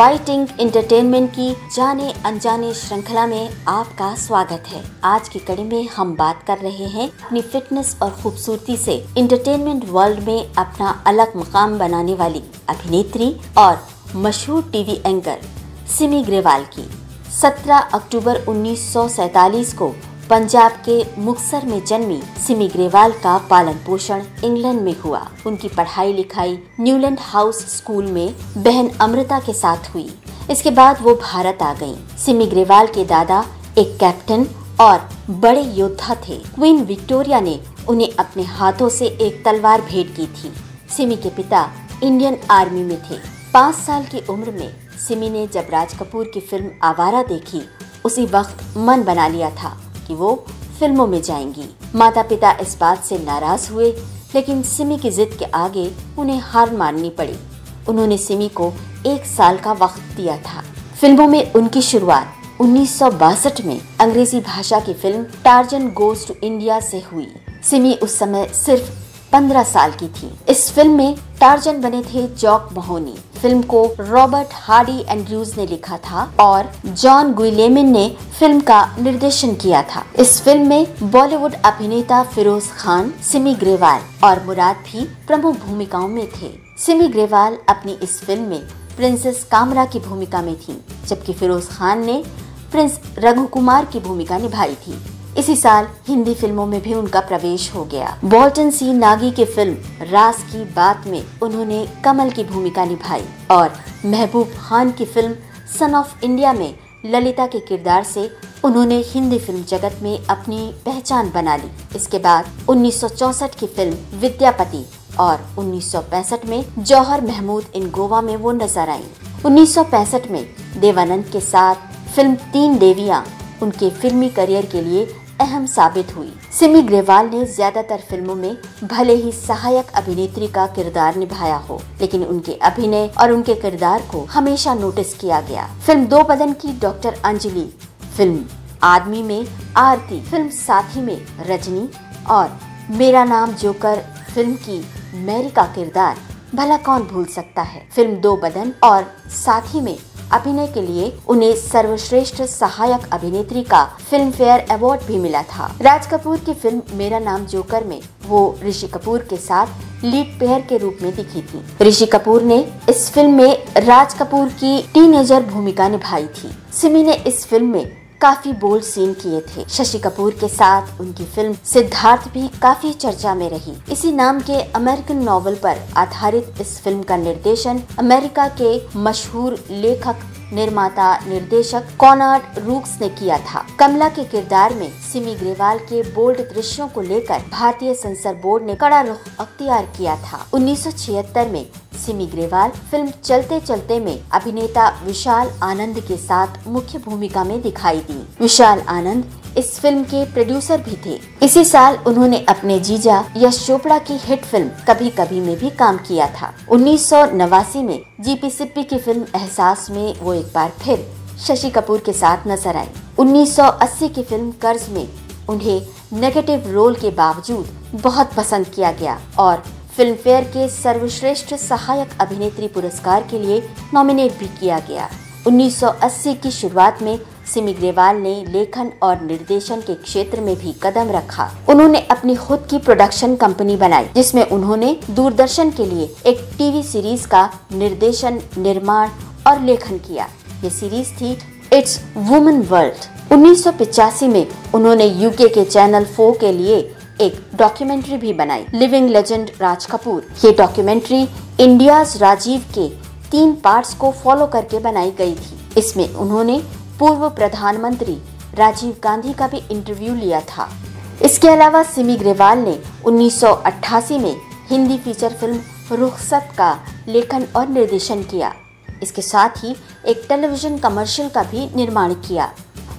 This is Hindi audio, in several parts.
व्हाइट इंक इंटरटेनमेंट की जाने अनजाने श्रृंखला में आपका स्वागत है। आज की कड़ी में हम बात कर रहे हैं अपनी फिटनेस और खूबसूरती से इंटरटेनमेंट वर्ल्ड में अपना अलग मुकाम बनाने वाली अभिनेत्री और मशहूर टीवी एंकर सिमी ग्रेवाल की। 17 अक्टूबर 1947 को पंजाब के मुक्सर में जन्मी सिमी ग्रेवाल का पालन पोषण इंग्लैंड में हुआ। उनकी पढ़ाई लिखाई न्यूलैंड हाउस स्कूल में बहन अमृता के साथ हुई। इसके बाद वो भारत आ गईं। सिमी ग्रेवाल के दादा एक कैप्टन और बड़े योद्धा थे। क्वीन विक्टोरिया ने उन्हें अपने हाथों से एक तलवार भेंट की थी। सिमी के पिता इंडियन आर्मी में थे। पाँच साल की उम्र में सिमी ने जब राज कपूर की फ़िल्म आवारा देखी, उसी वक्त मन बना लिया था। कि वो फ़िल्मों में जाएँगी। माता पिता इस बात से नाराज़ हुए, लेकिन सिमी की जिद के आगे उन्हें हार माननी पड़ी। उन्होंने सिमी को एक साल का वक्त दिया था। फ़िल्मों में उनकी शुरुआत उन्नीस सौ बासठ में अंग्रेज़ी भाषा की फ़िल्म टार्जन गोज टू इंडिया से हुई। सिमी उस समय सिर्फ़ पंद्रह साल की थी। इस फ़िल्म में टार्जन बने थे जॉक महोनी। फ़िल्म को रॉबर्ट हार्डी एंड्रयूज ने लिखा था और जॉन गुलेमिन ने फ़िल्म का निर्देशन किया था। इस फ़िल्म में बॉलीवुड अभिनेता फिरोज खान, सिमी ग्रेवाल और मुराद भी प्रमुख भूमिकाओं में थे। सिमी ग्रेवाल अपनी इस फ़िल्म में प्रिंसेस कामरा की भूमिका में थी, जबकि फिरोज खान ने प्रिंस रघु कुमार की भूमिका निभाई थी। इसी साल हिंदी फ़िल्मों में भी उनका प्रवेश हो गया। बॉल्टन सी नागी की फ़िल्म रास की बात में उन्होंने कमल की भूमिका निभाई और महबूब खान की फ़िल्म सन ऑफ़ इंडिया में ललिता के किरदार से उन्होंने हिंदी फ़िल्म जगत में अपनी पहचान बना ली। इसके बाद 1964 की फ़िल्म विद्यापति और 1965 में जौहर महमूद इन गोवा में वो नज़र आई। 1965 में देवानंद के साथ फ़िल्म तीन देवियाँ उनके फिल्मी करियर के लिए अहम साबित हुई। सिमी ग्रेवाल ने ज़्यादातर फ़िल्मों में भले ही सहायक अभिनेत्री का किरदार निभाया हो, लेकिन उनके अभिनय और उनके किरदार को हमेशा नोटिस किया गया। फ़िल्म दो बदन की डॉक्टर अंजलि, फ़िल्म आदमी में आरती, फ़िल्म साथी में रजनी और मेरा नाम जोकर, फ़िल्म की मैरी का किरदार भला कौन भूल सकता है? फ़िल्म दो बदन और साथी में अभिनय के लिए उन्हें सर्वश्रेष्ठ सहायक अभिनेत्री का फ़िल्म फेयर अवार्ड भी मिला था। राज कपूर की फ़िल्म मेरा नाम जोकर में, वो ऋषि कपूर के साथ लीड पेयर के रूप में दिखी थी। ऋषि कपूर ने इस फ़िल्म में राज कपूर की टीनेजर भूमिका निभाई थी। सिमी ने इस फ़िल्म में काफ़ी बोल्ड सीन किए थे। शशि कपूर के साथ उनकी फ़िल्म सिद्धार्थ भी काफ़ी चर्चा में रही। इसी नाम के अमेरिकन नॉवल पर आधारित इस फ़िल्म का निर्देशन अमेरिका के मशहूर लेखक, निर्माता, निर्देशक कॉनार्ड रूक्स ने किया था। कमला के किरदार में सिमी ग्रेवाल के बोल्ड दृश्यों को लेकर भारतीय सेंसर बोर्ड ने कड़ा रुख अख्तियार किया था। 1976 में सिमी ग्रेवाल फ़िल्म चलते चलते में अभिनेता विशाल आनंद के साथ मुख्य भूमिका में दिखाई दी। विशाल आनंद इस फ़िल्म के प्रोड्यूसर भी थे। इसी साल उन्होंने अपने जीजा यश चोपड़ा की हिट फ़िल्म कभी कभी में भी काम किया था। उन्नीस सौ नवासी में जीपी सिप्पी की फ़िल्म एहसास में वो एक बार फिर शशि कपूर के साथ नज़र आई। 1980 की फ़िल्म कर्ज में उन्हें नेगेटिव रोल के बावजूद बहुत पसंद किया गया और फ़िल्म फेयर के सर्वश्रेष्ठ सहायक अभिनेत्री पुरस्कार के लिए नॉमिनेट भी किया गया। 1980 की शुरुआत में सिमी ग्रेवाल ने लेखन और निर्देशन के क्षेत्र में भी कदम रखा। उन्होंने अपनी खुद की प्रोडक्शन कंपनी बनाई, जिसमें उन्होंने दूरदर्शन के लिए एक टीवी सीरीज़ का निर्देशन, निर्माण और लेखन किया। ये सीरीज़ थी इट्स वुमेन वर्ल्ड उन्नीस में उन्होंने यूके के चैनल फोर के लिए एक डॉक्यूमेंट्री भी बनाई। Living legend Raj Kapoor. ये डॉक्यूमेंट्री इंडिया राजीव के तीन पार्ट्स को फॉलो करके बनाई गई थी। इसमें उन्होंने पूर्व प्रधानमंत्री राजीव गांधी का भी इंटरव्यू लिया था। इसके अलावा सिमी ग्रेवाल ने 1988 में हिंदी फीचर फ़िल्म रुखसत का लेखन और निर्देशन किया। इसके साथ ही एक टेलीविज़न कमर्शियल का भी निर्माण किया।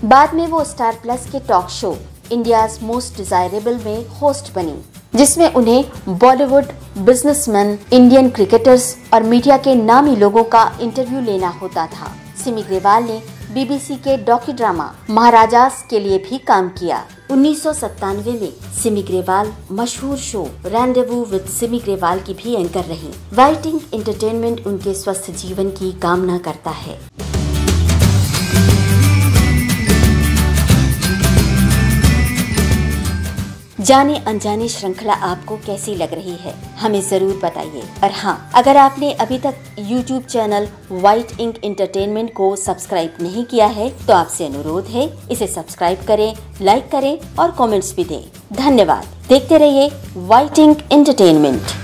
बाद में वो स्टार प्लस के talk show India most desirable में होस्ट बनी, जिसमें उन्हें बॉलीवुड बिजनेसमैन इंडियन क्रिकेटर्स और मीडिया के नामी लोगों का इंटरव्यू लेना होता था। सिमी ग्रेवाल ने बीबीसी के डॉकी ड्रामा महाराजास के लिए भी काम किया। उन्नीस सौ सत्तानवे में सिमी ग्रेवाल मशहूर show rendezvous with Simi Grewal की भी एंकर रही। वाइटिंग एंटरटेनमेंट उनके स्वस्थ जीवन की कामना करता है। जाने अनजाने श्रृंखला आपको कैसी लग रही है, हमें ज़रूर बताइए। और हाँ अगर आपने अभी तक YouTube channel white ink entertainment को सब्सक्राइब नहीं किया है तो आपसे अनुरोध है, इसे सब्सक्राइब करें, लाइक करें और कमेंट्स भी दें। धन्यवाद। देखते रहिए व्हाइट इंक एंटरटेनमेंट